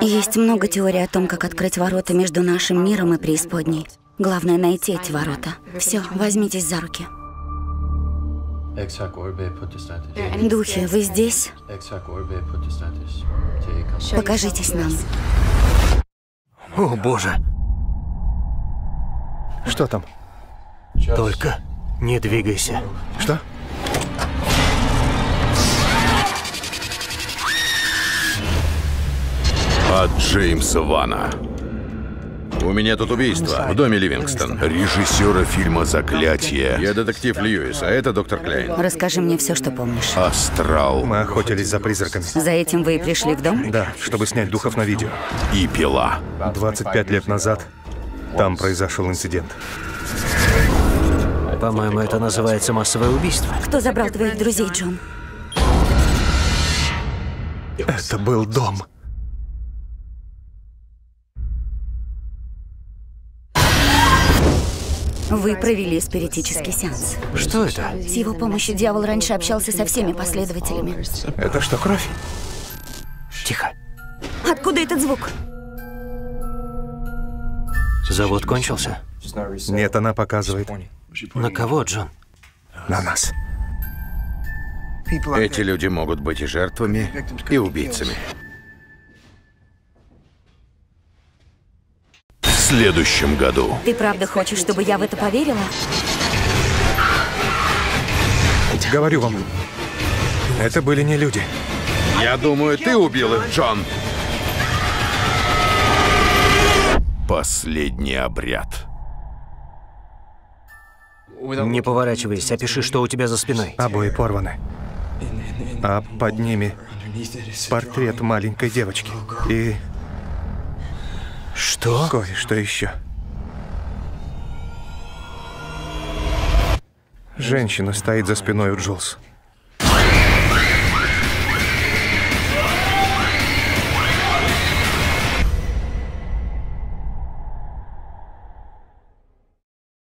Есть много теорий о том, как открыть ворота между нашим миром и преисподней. Главное найти эти ворота. Все, возьмитесь за руки. Духи, вы здесь? Покажитесь нам. О, боже. Что там? Только не двигайся. Что? От Джеймса Вана. У меня тут убийство в доме Ливингстон. Режиссера фильма «Заклятие». Я детектив Льюис, а это доктор Клейн. Расскажи мне все, что помнишь. Астрал Мы охотились за призраками. За этим вы и пришли в дом? Да, чтобы снять духов на видео. и пила. 25 лет назад там произошел инцидент. По-моему, это называется массовое убийство. Кто забрал твоих друзей, Джон? Это был дом. Вы провели спиритический сеанс. Что это? С его помощью дьявол раньше общался со всеми последователями. Это что, кровь? Тихо. Откуда этот звук? Завод кончился? Нет, она показывает На кого, Джон? на нас. Эти люди могут быть и жертвами, и убийцами. Следующем году Ты правда хочешь, чтобы я в это поверила? Говорю вам, это были не люди. Я думаю, ты убил их, Джон. Последний обряд. Не поворачивайся, опиши, что у тебя за спиной. Обои порваны. А под ними портрет маленькой девочки. И Что? кое-что еще. Женщина стоит за спиной у Джулс.